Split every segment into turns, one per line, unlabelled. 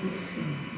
Thank you.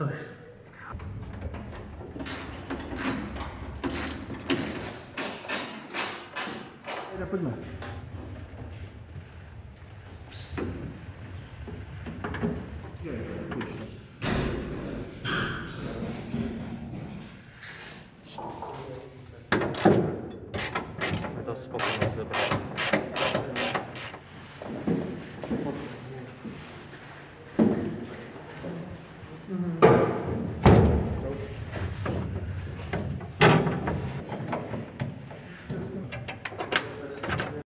rồi Đây là bức mà